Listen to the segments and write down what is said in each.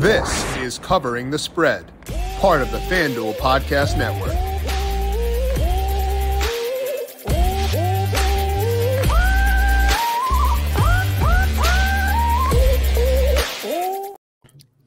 This is Covering the Spread, part of the FanDuel Podcast Network.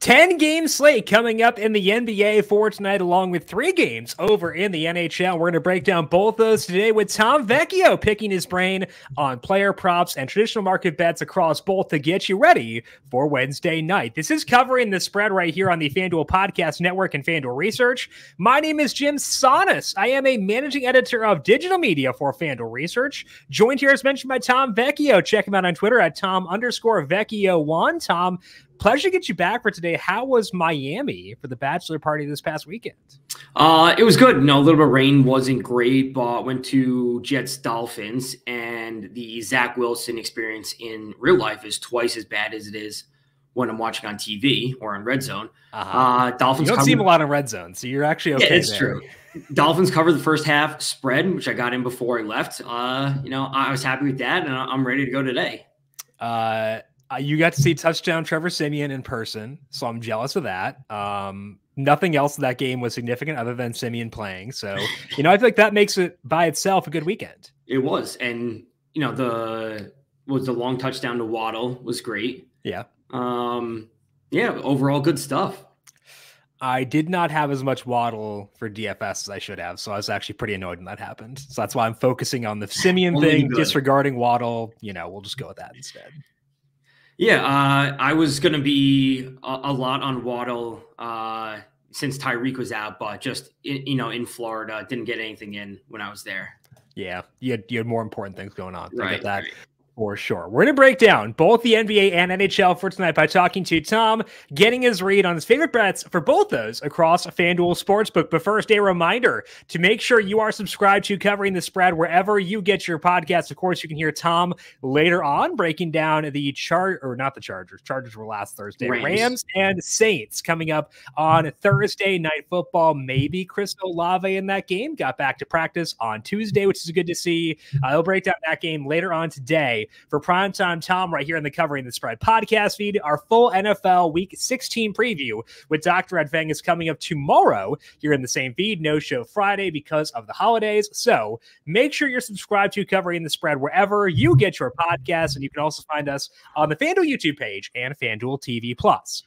10 game slate coming up in the NBA for tonight, along with three games over in the NHL. We're going to break down both those today with Tom Vecchio picking his brain on player props and traditional market bets across both to get you ready for Wednesday night. This is covering the spread right here on the FanDuel Podcast Network and FanDuel Research. My name is Jim Sannes. I am a managing editor of digital media for FanDuel Research. Joined here as mentioned by Tom Vecchio. Check him out on Twitter at Tom underscore Vecchio1. Tom, pleasure to get you back for today. How was Miami for the bachelor party this past weekend? Uh, it was good. No, a little bit of rain wasn't great, but went to Jets Dolphins, and the Zach Wilson experience in real life is twice as bad as it is when I'm watching on TV or on Red Zone. Uh-huh. Uh, Dolphins. You don't see him a lot on Red Zone, so you're actually okay. Yeah, it's there. true. Dolphins covered the first half spread, which I got in before I left. Uh, you know, I was happy with that, and I'm ready to go today. Uh, uh, you got to see touchdown Trevor Siemian in person, so I'm jealous of that. Um, nothing else in that game was significant other than Siemian playing. So, you know, I feel like that makes it by itself a good weekend. It was, and you know, the was the long touchdown to Waddle was great. Yeah. Um, yeah, overall good stuff. I did not have as much Waddle for DFS as I should have, so I was actually pretty annoyed when that happened. So that's why I'm focusing on the Siemian thing, disregarding Waddle. You know, we'll just go with that instead. Yeah, uh, I was going to be a, a, lot on Waddle uh, since Tyreek was out, but just in, you know in Florida, didn't get anything in when I was there. Yeah, you had you had more important things going on. Right, that. Right for sure. We're going to break down both the NBA and NHL for tonight by talking to Tom, getting his read on his favorite bets for both those across FanDuel Sportsbook. But first, a reminder to make sure you are subscribed to Covering the Spread wherever you get your podcast. Of course, you can hear Tom later on breaking down the chart or not the Chargers. Chargers were last Thursday. Rams, Rams and Saints coming up on Thursday night football. Maybe Chris Olave in that game got back to practice on Tuesday, which is good to see. Uh, I'll break down that game later on today for Primetime Tom right here in the Covering the Spread podcast feed. Our full NFL Week 16 preview with Dr. Ed Feng is coming up tomorrow here in the same feed. No show Friday because of the holidays. So make sure you're subscribed to Covering the Spread wherever you get your podcast. And you can also find us on the FanDuel YouTube page and FanDuel TV Plus.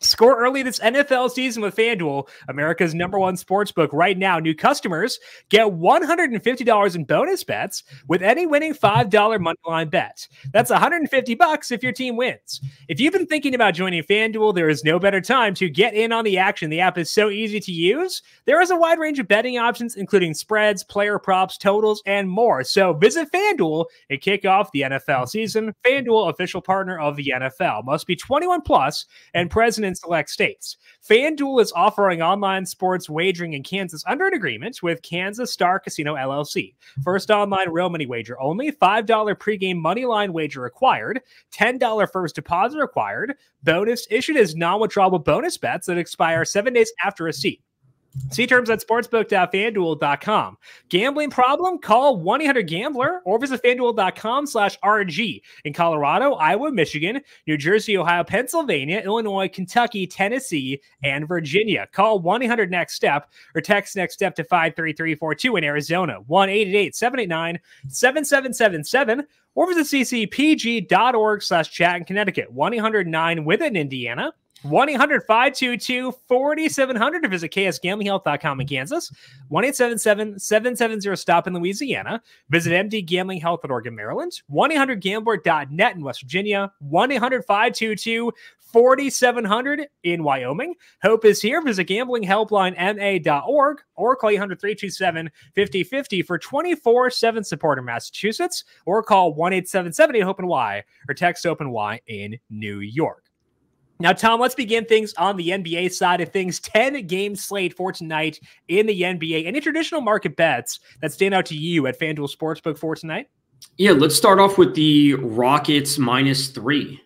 Score early this NFL season with FanDuel, America's number one sports book. Right now, new customers get $150 in bonus bets with any winning $5 moneyline bet. That's 150 bucks if your team wins. If you've been thinking about joining FanDuel, there is no better time to get in on the action. The app is so easy to use. There is a wide range of betting options, including spreads, player props, totals, and more. So visit FanDuel and kick off the NFL season. FanDuel, official partner of the NFL, must be 21 plus and present in select states. FanDuel is offering online sports wagering in Kansas under an agreement with Kansas Star Casino LLC. First online real money wager only, $5 pregame money line wager required, $10 first deposit required. Bonus issued as non withdrawable bonus bets that expire seven days after receipt. See terms at sportsbook.fanduel.com. Gambling problem? Call 1-800-GAMBLER or visit fanduel.com slash RG in Colorado, Iowa, Michigan, New Jersey, Ohio, Pennsylvania, Illinois, Kentucky, Tennessee, and Virginia. Call 1-800-NEXT-STEP or text NEXT STEP to 53342 in Arizona, 1-888-789-7777 or visit ccpg.org slash chat in Connecticut, 1-800-9 with in Indiana, 1 800 522 4700 to visit ksgamblinghealth.com in Kansas. 1 877 770 STOP in Louisiana. Visit mdgamblinghealth.org in Maryland. 1 800 gambler.net in West Virginia. 1 800 522 4700 in Wyoming. Hope is here. Visit gamblinghelplinema.org or call 800 327 5050 for 24 7 support in Massachusetts or call 1 877 Hope and Y or text Open Y in New York. Now, Tom, let's begin things on the NBA side of things. 10 game slate for tonight in the NBA. Any traditional market bets that stand out to you at FanDuel Sportsbook for tonight? Yeah, let's start off with the Rockets minus three.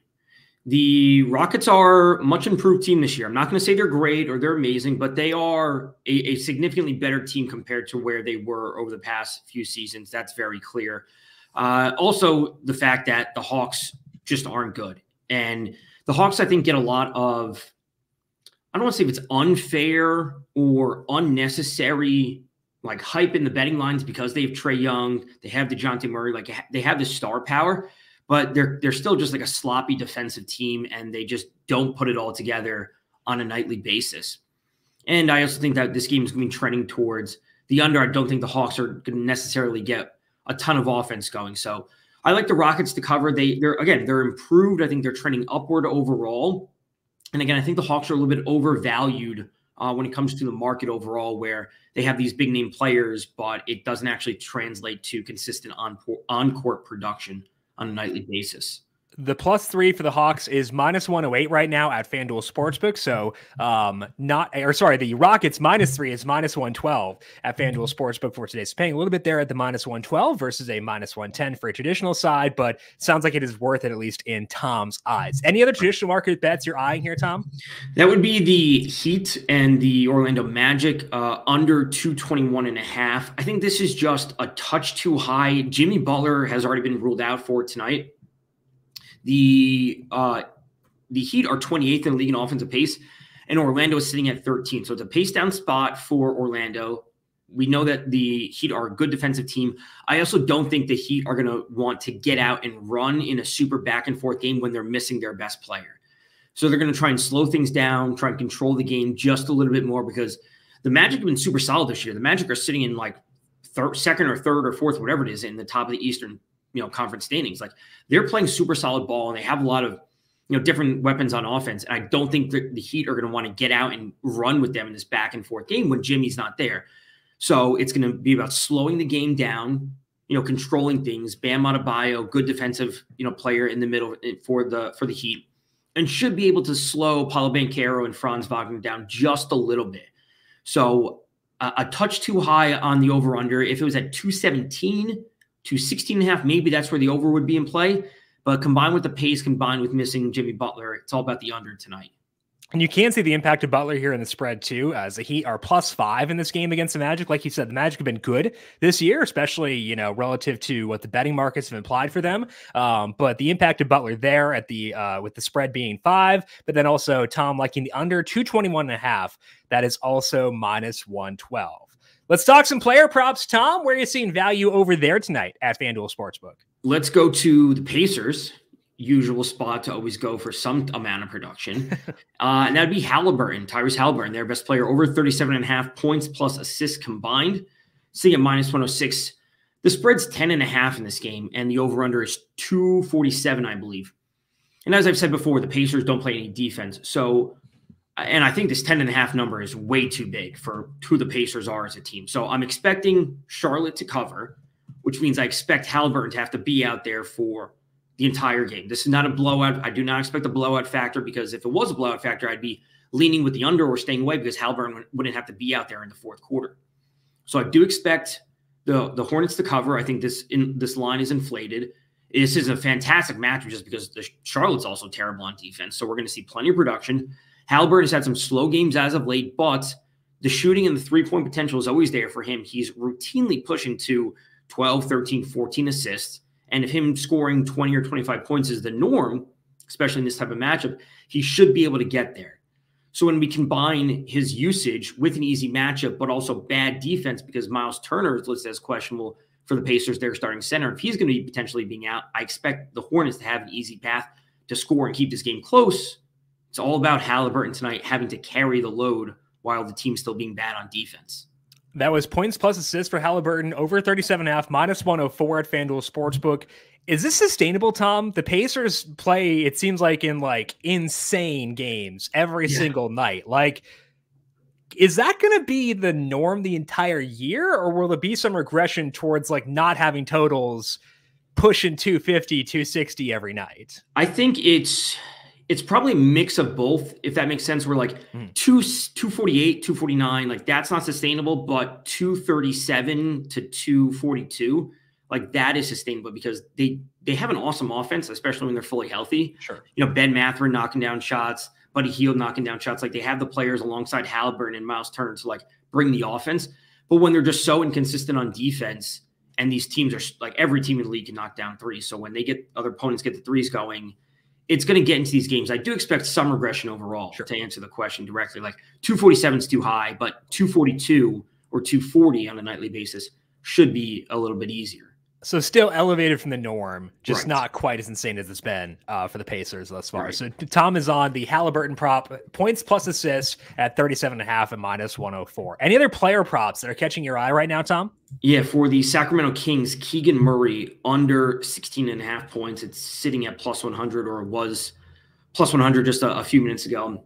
The Rockets are much improved team this year. I'm not going to say they're great or they're amazing, but they are a, a, significantly better team compared to where they were over the past few seasons. That's very clear. Uh, also, the fact that the Hawks just aren't good. And the Hawks, I think, get a lot of I don't want to say if it's unfair or unnecessary, like hype in the betting lines because they have Trae Young, they have Dejounte Murray, like they have the star power, but they're they're still just like a sloppy defensive team, and they just don't put it all together on a nightly basis. And I also think that this game is going to be trending towards the under. I don't think the Hawks are going to necessarily get a ton of offense going. So I like the Rockets to cover. They they're again they're improved. I think they're trending upward overall. And again, I think the Hawks are a little bit overvalued uh, when it comes to the market overall, where they have these big name players, but it doesn't actually translate to consistent on on court production on a nightly basis the plus three for the Hawks is minus 108 right now at FanDuel Sportsbook. So, um, not, or sorry, the Rockets minus three is minus 112 at FanDuel Sportsbook for today's paying a little bit there at the minus 112 versus a minus 110 for a traditional side, but sounds like it is worth it at least in Tom's eyes. Any other traditional market bets you're eyeing here, Tom? That would be the Heat and the Orlando Magic uh, under 221 and a half. I think this is just a touch too high. Jimmy Butler has already been ruled out for tonight. The uh, the Heat are 28th in the league in offensive pace, and Orlando is sitting at 13. So it's a pace down spot for Orlando. We know that the Heat are a good defensive team. I also don't think the Heat are going to want to get out and run in a super back and forth game when they're missing their best player. So they're going to try and slow things down, try and control the game just a little bit more because the Magic have been super solid this year. The Magic are sitting in like second or third or fourth, whatever it is, in the top of the Eastern you know conference standings. Like they're playing super solid ball and they have a lot of you know different weapons on offense. And I don't think the Heat are going to want to get out and run with them in this back and forth game when Jimmy's not there. So it's going to be about slowing the game down, you know, controlling things. Bam Adebayo, good defensive you know player in the middle eh, for the for the Heat, and should be able to slow Paolo Banchero and Franz Wagner down just a little bit. So a touch too high on the over under. If it was at 217, to 16 and a half. Maybe that's where the over would be in play. But combined with the pace, combined with missing Jimmy Butler, it's all about the under tonight. And you can see the impact of Butler here in the spread too, as the Heat are plus five in this game against the Magic. Like you said, the Magic have been good this year, especially you know relative to what the betting markets have implied for them. Um, but the impact of Butler there at the uh, with the spread being five, but then also Tom liking the under two twenty one and a half. That is also minus one twelve. Let's talk some player props. Tom, where are you seeing value over there tonight at FanDuel Sportsbook? Let's go to the Pacers. Usual spot to always go for some amount of production. uh, and that'd be Halliburton, Tyrese Halliburton, their best player, over 37 and a half points plus assists combined, sitting at minus 106. The spread's 10 and a half in this game, and the over-under is 247, I believe. And as I've said before, the Pacers don't play any defense. So and I think this 10 and a half number is way too big for who the Pacers are as a team. So I'm expecting Charlotte to cover, which means I expect Halliburton to have to be out there for the entire game. This is not a blowout. I do not expect a blowout factor because if it was a blowout factor, I'd be leaning with the under or staying away because Halliburton wouldn't have to be out there in the fourth quarter. So I do expect the the Hornets to cover. I think this in this line is inflated. This is a fantastic matchup just because the Charlotte's also terrible on defense. So we're going to see plenty of production. Halliburton has had some slow games as of late, but the shooting and the three point potential is always there for him. He's routinely pushing to 12, 13, 14 assists. And if him scoring 20 or 25 points is the norm, especially in this type of matchup, he should be able to get there. So when we combine his usage with an easy matchup, but also bad defense because Miles Turner is listed as questionable for the Pacers, their starting center. If he's going to be potentially being out, I expect the Hornets to have an easy path to score and keep this game close it's all about Halliburton tonight having to carry the load while the team's still being bad on defense. That was points plus assists for Halliburton over 37 and a half, minus 104 at FanDuel Sportsbook. Is this sustainable, Tom? The Pacers play, it seems like, in like insane games every yeah. single night. Like, is that going to be the norm the entire year, or will there be some regression towards like not having totals pushing 250, 260 every night? I think it's it's probably a mix of both, if that makes sense. We're like mm. two, 248, 249, like that's not sustainable, but 237 to 242, like that is sustainable because they they have an awesome offense, especially when they're fully healthy. Sure. You know, Ben Mathurin knocking down shots, Buddy Hield knocking down shots. Like they have the players alongside Halliburton and Miles Turner to like bring the offense. But when they're just so inconsistent on defense, and these teams are like every team in the league can knock down three. So when they get other opponents get the threes going, it's going to get into these games. I do expect some regression overall Sure. to answer the question directly. Like 247 is too high, but 242 or 240 on a nightly basis should be a little bit easier. So still elevated from the norm, just Right. not quite as insane as it's been uh, for the Pacers thus far. Right. So Tom is on the Halliburton prop points plus assists at 37 and a half and minus 104. Any other player props that are catching your eye right now, Tom? Yeah, for the Sacramento Kings, Keegan Murray under 16 and a half points. It's sitting at plus 100 or it was plus 100 just a, a few minutes ago.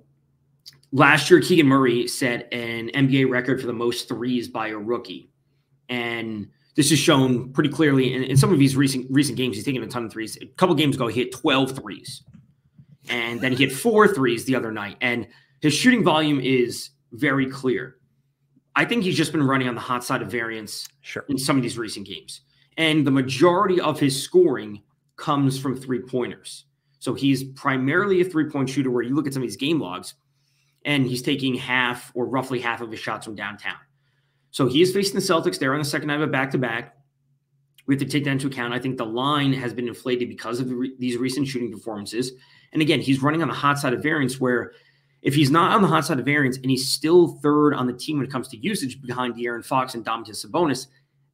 Last year, Keegan Murray set an NBA record for the most threes by a rookie. And this is shown pretty clearly in, in some of these recent recent games. He's taken a ton of threes. A couple games ago, he hit 12 threes. And then he hit four threes the other night. And his shooting volume is very clear. I think he's just been running on the hot side of variance Sure. in some of these recent games. And the majority of his scoring comes from three pointers. So he's primarily a three point shooter where you look at some of these game logs and he's taking half or roughly half of his shots from downtown. So he is facing the Celtics. They're on the second night of a back to back. We have to take that into account. I think the line has been inflated because of the re- these recent shooting performances. And again, he's running on the hot side of variance where if he's not on the hot side of variance and he's still third on the team when it comes to usage behind De'Aaron Fox and Domantas Sabonis,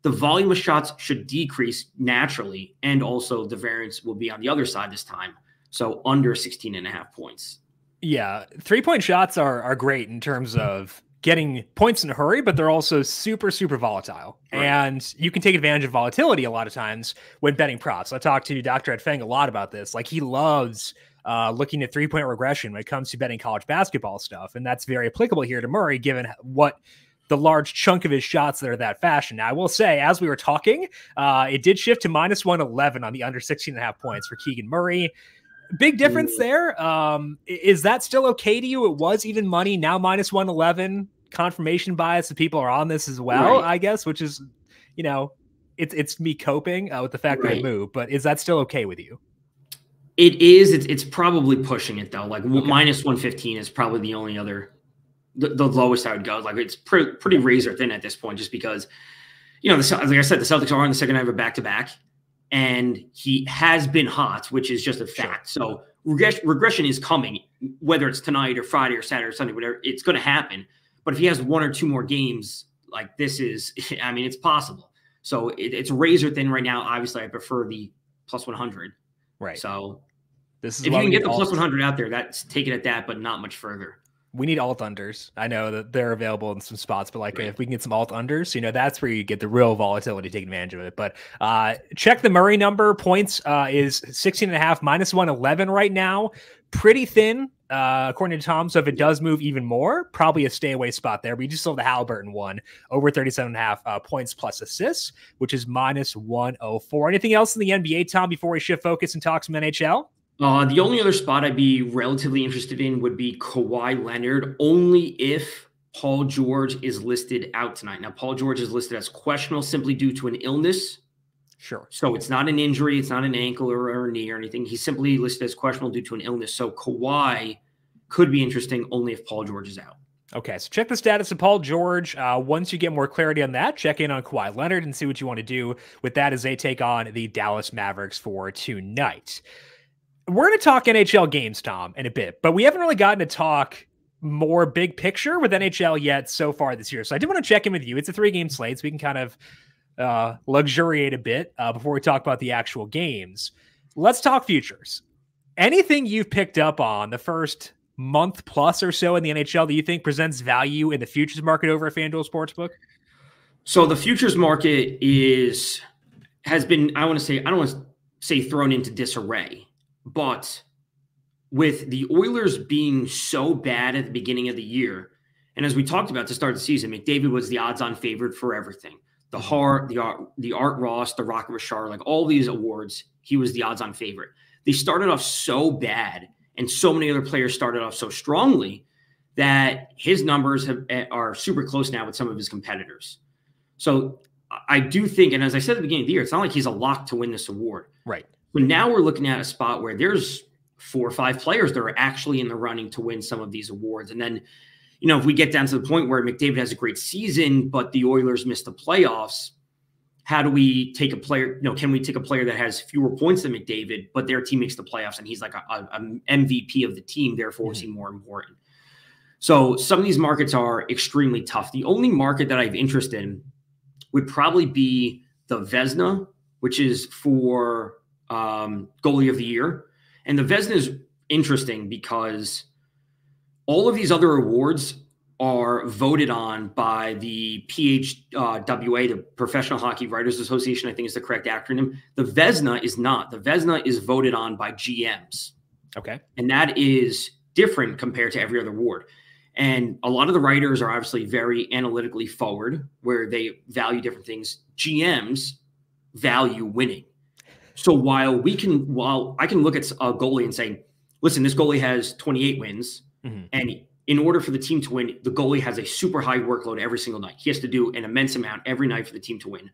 the volume of shots should decrease naturally. And also the variance will be on the other side this time. So under 16 and a half points. Yeah, three point shots are are great in terms of getting points in a hurry, but they're also super super volatile, Right. and you can take advantage of volatility a lot of times when betting props. I talked to Dr. Ed Feng a lot about this. Like he loves uh, looking at three point regression when it comes to betting college basketball stuff, and that's very applicable here to Murray, given what. The large chunk of his shots that are that fashion. Now, I will say, as we were talking, uh, it did shift to minus 111 on the under 16 and a half points for Keegan Murray big difference there. Um, is that still okay to you? It was even money now minus one eleven. Confirmation bias. The people are on this as well, Right. I guess, which is, you know, it's it's me coping uh, with the fact that I Right. moved. But is that still okay with you? It is. It's, it's probably pushing it though. Like Okay. minus 115 is probably the only other, the, the lowest I would go. Like it's pretty, pretty razor thin at this point, just because, you know, the, like I said, the Celtics are on the second night of a back to back, and he has been hot, which is just a fact. So regress- regression is coming, whether it's tonight or Friday or Saturday or Sunday, whatever. It's going to happen. But if he has one or two more games, like this is, I mean, it's possible. So it, it's razor thin right now. Obviously, I prefer the plus 100. Right. So this is if you can get the 100 out there, that's take it at that, but not much further. We need alt unders. I know that they're available in some spots, but like Right. if we can get some alt unders, you know, that's where you get the real volatility, take advantage of it. But uh check the Murray number points uh is 16 and a half minus 111 right now. Pretty thin, uh, according to Tom. So if it does move even more, probably a stay away spot there. But you just saw the Halliburton one over 37 and a half uh, points plus assists, which is minus 104. Anything else in the NBA, Tom, before we shift focus and talk some NHL? Uh, the only other spot I'd be relatively interested in would be Kawhi Leonard, only if Paul George is listed out tonight. Now, Paul George is listed as questionable simply due to an illness. Sure. So it's not an injury, it's not an ankle or, or a knee or anything. He's simply listed as questionable due to an illness. So Kawhi could be interesting only if Paul George is out. Okay, so check the status of Paul George. Uh, once you get more clarity on that, check in on Kawhi Leonard and see what you want to do with that as they take on the Dallas Mavericks for tonight. We're going to talk NHL games, Tom, in a bit, but we haven't really gotten to talk more big picture with NHL yet so far this year. So I did want to check in with you. It's a three game slate, so we can kind of uh, luxuriate a bit uh, before we talk about the actual games. Let's talk futures. Anything you've picked up on the first month plus or so in the NHL that you think presents value in the futures market over at FanDuel Sportsbook? So the futures market is has been I want to say I don't want to say thrown into disarray, but with the Oilers being so bad at the beginning of the year, and as we talked about to start the season, McDavid was the odds-on favorite for everything. The Hart, the Art, the Art Ross, the Rocket Richard, like all these awards, he was the odds-on favorite. They started off so bad, and so many other players started off so strongly that his numbers have, eh, are super close now with some of his competitors. So I do think, and as I said at the beginning of the year, it's not like he's a lock to win this award. Right. But now we're looking at a spot where there's four or five players that are actually in the running to win some of these awards. And then, you know, if we get down to the point where McDavid has a great season, but the Oilers miss the playoffs, how do we take a player? You know, can we take a player that has fewer points than McDavid, but their team makes the playoffs and he's like a, a, a MVP of the team, therefore mm-hmm. is he more important? So some of these markets are extremely tough. The only market that I have interest in would probably be the Vezina, which is for um, goalie of the year. And the Vezina is interesting because all of these other awards are voted on by the PHWA, the Professional Hockey Writers Association, I think is the correct acronym. The Vezina is not. The Vezina is voted on by GMs. Okay. And that is different compared to every other award. And a lot of the writers are obviously very analytically forward, where they value different things. GMs value winning. So while we can, while I can look at a goalie and say, listen, this goalie has 28 wins, mm-hmm. and in order for the team to win, the goalie has a super high workload every single night. He has to do an immense amount every night for the team to win.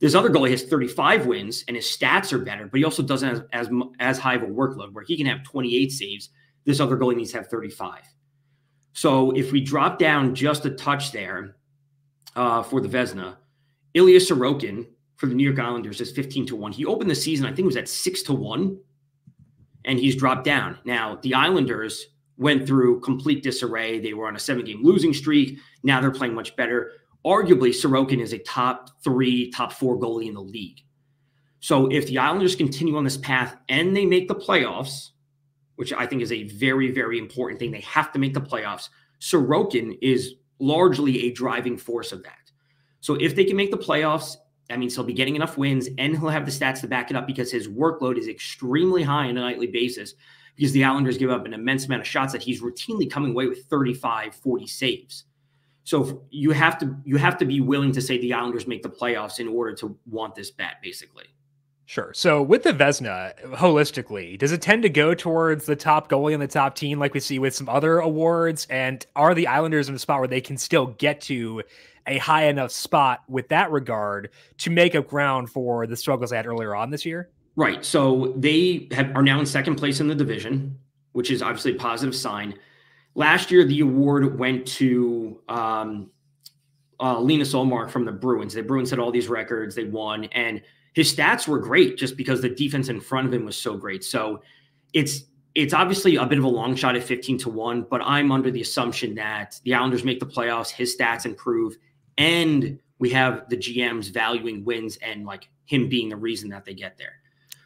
This other goalie has 35 wins and his stats are better, but he also doesn't have as as high of a workload where he can have 28 saves. This other goalie needs to have 35. So if we drop down just a touch there uh, for the Vezina, Ilya Sorokin for the New York Islanders is 15 to 1. He opened the season, I think it was at 6 to 1, and he's dropped down. Now, the Islanders went through complete disarray. They were on a seven game losing streak. Now they're playing much better. Arguably, Sorokin is a top three, top four goalie in the league. So if the Islanders continue on this path and they make the playoffs, which I think is a very, very important thing, they have to make the playoffs. Sorokin is largely a driving force of that. So if they can make the playoffs, that means he'll be getting enough wins and he'll have the stats to back it up because his workload is extremely high on a nightly basis because the Islanders give up an immense amount of shots that he's routinely coming away with 35, 40 saves. So you have to you have to be willing to say the Islanders make the playoffs in order to want this bet, basically. Sure. So with the Vezina, holistically, does it tend to go towards the top goalie in the top team, like we see with some other awards? And are the Islanders in a spot where they can still get to a high enough spot with that regard to make up ground for the struggles they had earlier on this year? Right. So they have, are now in second place in the division, which is obviously a positive sign. Last year, the award went to um, uh, Linus Ullmark from the Bruins. The Bruins had all these records, they won, and his stats were great just because the defense in front of him was so great. So it's it's obviously a bit of a long shot at 15 to 1, but I'm under the assumption that the Islanders make the playoffs, his stats improve, and we have the GMs valuing wins and like him being the reason that they get there.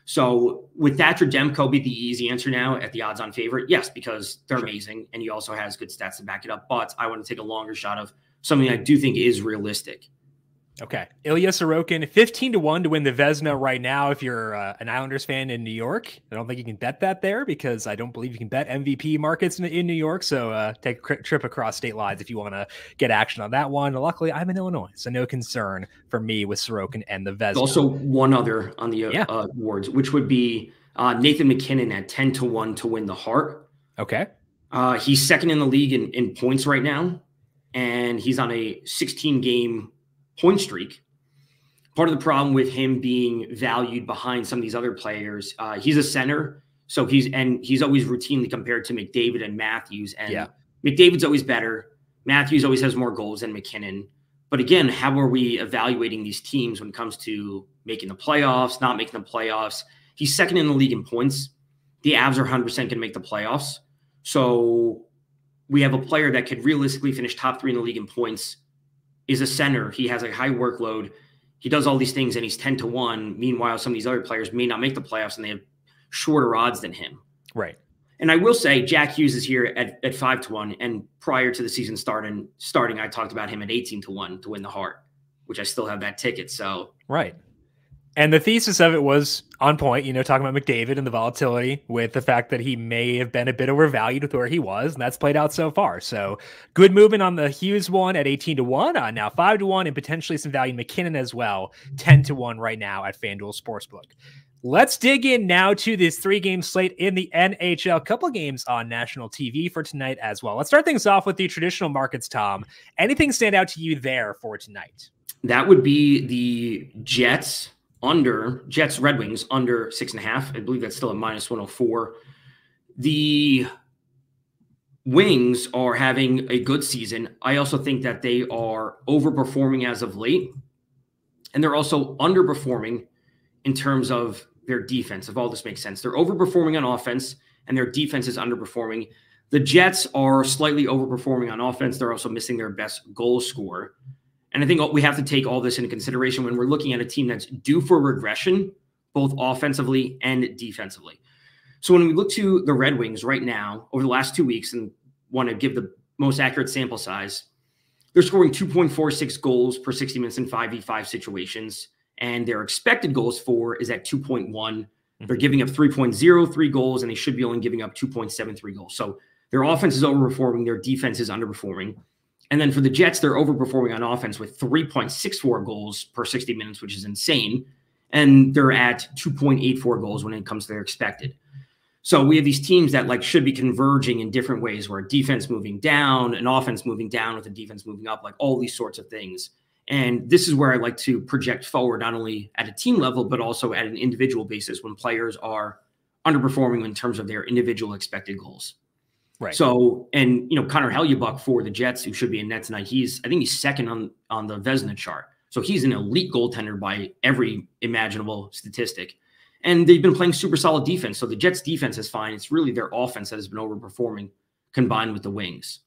So with Thatcher Demko be the easy answer now at the odds on favorite? Yes, because they're sure. amazing and he also has good stats to back it up. But I want to take a longer shot of something I do think is realistic. Okay. Ilya Sorokin, 15 to 1 to win the Vezina right now. If you're uh, an Islanders fan in New York, I don't think you can bet that there because I don't believe you can bet MVP markets in, in New York. So uh, take a trip across state lines if you want to get action on that one. Luckily, I'm in Illinois, so no concern for me with Sorokin and the Vezina. Also, one other on the uh, yeah. Uh, awards, which would be uh, Nathan MacKinnon at 10 to 1 to win the Hart. Okay. Uh, he's second in the league in, in points right now, and he's on a 16 game point streak. Part of the problem with him being valued behind some of these other players, uh, he's a center, so he's and he's always routinely compared to McDavid and Matthews. And yeah. McDavid's always better. Matthews always has more goals than MacKinnon. But again, how are we evaluating these teams when it comes to making the playoffs, not making the playoffs? He's second in the league in points. The Avs are 100% going to make the playoffs. So we have a player that could realistically finish top three in the league in points is a center. He has a high workload. He does all these things and he's 10 to 1. Meanwhile, some of these other players may not make the playoffs and they have shorter odds than him. Right. And I will say Jack Hughes is here at, at 5 to 1. And prior to the season starting, starting, I talked about him at 18 to 1 to win the Hart, which I still have that ticket. So right. And the thesis of it was on point, you know, talking about McDavid and the volatility with the fact that he may have been a bit overvalued with where he was, and that's played out so far. So good movement on the Hughes one at 18 to 1, uh, now 5 to 1, and potentially some value in MacKinnon as well, 10 to 1 right now at FanDuel Sportsbook. Let's dig in now to this three game slate in the NHL. A couple games on national TV for tonight as well. Let's start things off with the traditional markets, Tom. Anything stand out to you there for tonight? That would be the Jets under Jets Red Wings under six and a half. I believe that's still at minus 104. The Wings are having a good season. I also think that they are overperforming as of late. And they're also underperforming in terms of their defense, if all this makes sense. They're overperforming on offense, and their defense is underperforming. The Jets are slightly overperforming on offense. They're also missing their best goal scorer. And I think we have to take all this into consideration when we're looking at a team that's due for regression, both offensively and defensively. So when we look to the Red Wings right now, over the last two weeks, and want to give the most accurate sample size, they're scoring 2.46 goals per 60 minutes in 5v5 situations. And their expected goals for is at 2.1. Mm-hmm. They're giving up 3.03 goals, and they should be only giving up 2.73 goals. So their offense is overperforming, their defense is underperforming. And then for the Jets, they're overperforming on offense with 3.64 goals per 60 minutes, which is insane. And they're at 2.84 goals when it comes to their expected. So we have these teams that like should be converging in different ways where defense moving down, an offense moving down with a defense moving up, like all these sorts of things. And this is where I like to project forward, not only at a team level, but also at an individual basis when players are underperforming in terms of their individual expected goals. Right. So, and you know, Connor Hellebuyck for the Jets, who should be in net tonight, he's I think he's second on on the Vezina chart. So he's an elite goaltender by every imaginable statistic. And they've been playing super solid defense. So the Jets defense is fine. It's really their offense that has been overperforming combined with the wings.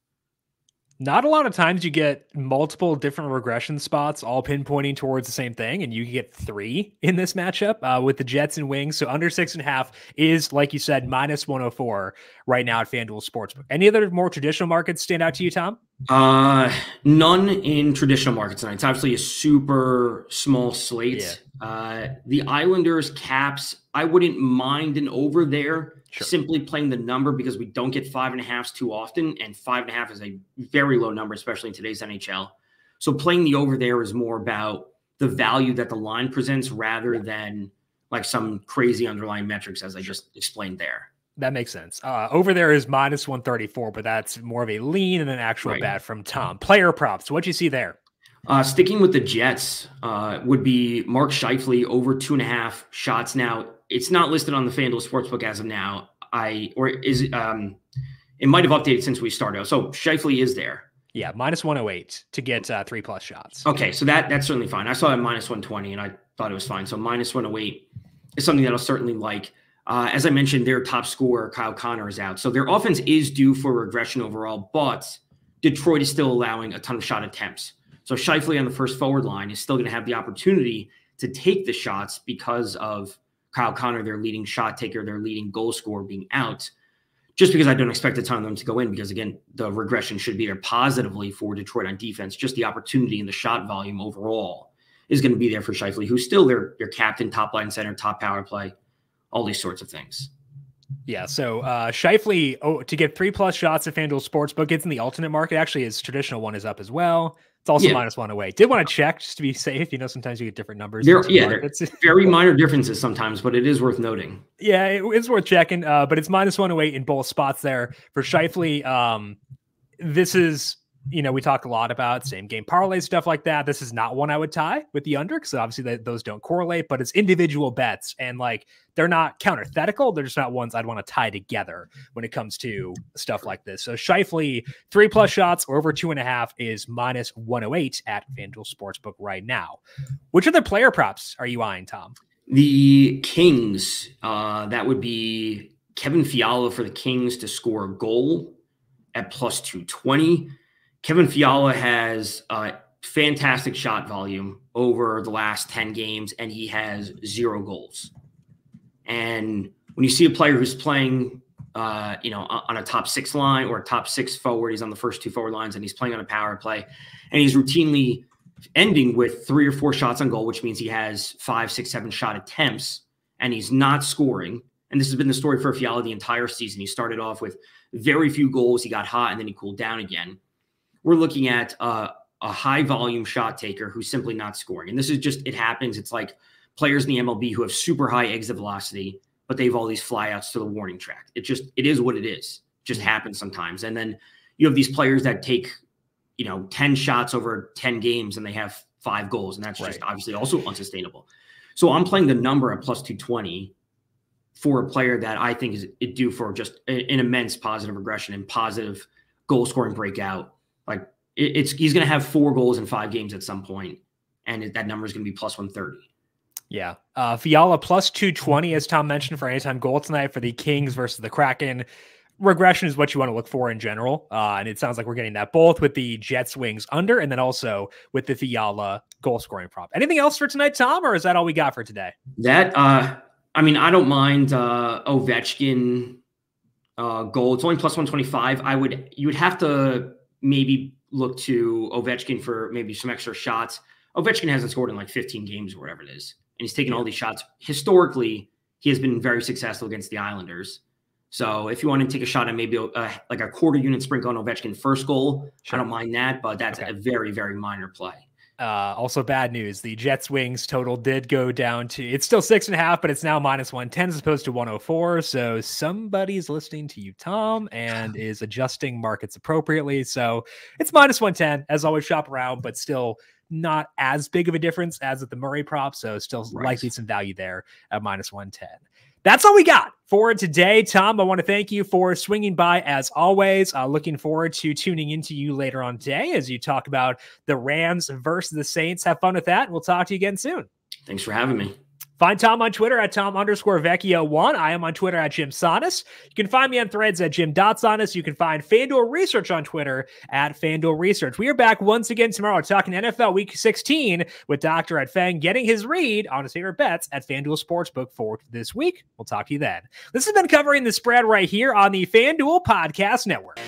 Not a lot of times you get multiple different regression spots all pinpointing towards the same thing, and you get three in this matchup uh, with the Jets and Wings. So under six and a half is, like you said, minus 104 right now at FanDuel Sportsbook. Any other more traditional markets stand out to you, Tom? Uh, none in traditional markets tonight. It's obviously a super small slate. Yeah. Uh, the Islanders caps, I wouldn't mind an over there. Sure. Simply playing the number because we don't get five and a halfs too often, and five and a half is a very low number, especially in today's NHL. So playing the over there is more about the value that the line presents rather than like some crazy underlying metrics, as I just explained there. That makes sense. Uh, over there is minus 134, but that's more of a lean and an actual right. bet from Tom. Player props. What you see there? Uh, sticking with the Jets uh, would be Mark Scheifele over two and a half shots. Now it's not listed on the FanDuel Sportsbook as of now. I or is um, it might have updated since we started. So Scheifele is there. Yeah, minus 108 to get uh, three plus shots. Okay, so that that's certainly fine. I saw it minus 120 and I thought it was fine. So minus 108 is something that I'll certainly like. Uh, as I mentioned, their top scorer, Kyle Connor, is out. So their offense is due for regression overall, but Detroit is still allowing a ton of shot attempts. So Scheifele on the first forward line is still going to have the opportunity to take the shots because of Kyle Connor, their leading shot taker, their leading goal scorer, being out. Just because I don't expect a ton of them to go in, because again, the regression should be there positively for Detroit on defense. Just the opportunity and the shot volume overall is going to be there for Scheifele, who's still their their captain, top line center, top power play, all these sorts of things. Yeah, so uh Scheifele oh, to get three plus shots at FanDuel Sportsbook, it's in the alternate market. Actually, his traditional one is up as well. It's also yeah. minus one away. Did want to check just to be safe. You know, sometimes you get different numbers. There, yeah, very minor differences sometimes, but it is worth noting. Yeah, it, it's worth checking. Uh, but it's minus one away in both spots there for Scheifele. Um, this is you know, we talk a lot about same game parlay stuff like that. This is not one I would tie with the under because obviously they, those don't correlate, but it's individual bets and like they're not counterthetical. They're just not ones I'd want to tie together when it comes to stuff like this. So Scheifele, three plus shots or over two and a half is minus 108 at FanDuel Sportsbook right now. Which other player props are you eyeing, Tom? The Kings. Uh, that would be Kevin Fiala for the Kings to score a goal at plus 220. Kevin Fiala has a fantastic shot volume over the last 10 games, and he has zero goals. And when you see a player who's playing, uh, you know, on a top six line or a top six forward, he's on the first two forward lines, and he's playing on a power play, and he's routinely ending with three or four shots on goal, which means he has five, six, seven shot attempts, and he's not scoring. And this has been the story for Fiala the entire season. He started off with very few goals. He got hot and then he cooled down again we're looking at uh, a high volume shot taker who's simply not scoring. And this is just, it happens. It's like players in the MLB who have super high exit velocity, but they have all these flyouts to the warning track. It just, it is what it is. It just mm-hmm. happens sometimes. And then you have these players that take, you know, 10 shots over 10 games and they have five goals. And that's right. just obviously also unsustainable. So I'm playing the number at plus 220 for a player that I think is due for just an immense positive regression and positive goal scoring breakout like it, it's he's going to have four goals in five games at some point, and that number is going to be plus 130. Yeah. Uh, Fiala plus 220, as Tom mentioned, for anytime goal tonight for the Kings versus the Kraken. Regression is what you want to look for in general. Uh, and it sounds like we're getting that both with the Jets wings under and then also with the Fiala goal scoring prop. Anything else for tonight, Tom, or is that all we got for today? That, uh, I mean, I don't mind uh, Ovechkin uh, goal. It's only plus 125. I would, you would have to maybe look to Ovechkin for maybe some extra shots. Ovechkin hasn't scored in like 15 games or whatever it is and he's taken all these shots. Historically, he has been very successful against the Islanders. So if you want to take a shot at maybe a, like a quarter unit sprinkle on Ovechkin first goal, sure. I don't mind that, but that's okay. a very very minor play. Uh, also, bad news. The Jets wings total did go down to it's still six and a half, but it's now minus 110 as opposed to 104. So somebody's listening to you, Tom, and is adjusting markets appropriately. So it's minus 110. As always, shop around, but still not as big of a difference as at the Murray prop. So still right. likely some value there at minus 110. That's all we got for today. Tom, I want to thank you for swinging by as always. Uh, looking forward to tuning into you later on today as you talk about the Rams versus the Saints. Have fun with that. We'll talk to you again soon. Thanks for having me. Find Tom on Twitter at Tom underscore Vecchio1. I am on Twitter at Jim Sannes. You can find me on threads at Jim Sannes. You can find FanDuel Research on Twitter at FanDuel Research. We are back once again tomorrow talking NFL Week 16 with Dr. Ed Feng getting his read on his favorite bets at FanDuel Sportsbook for this week. We'll talk to you then. This has been covering the spread right here on the FanDuel Podcast Network.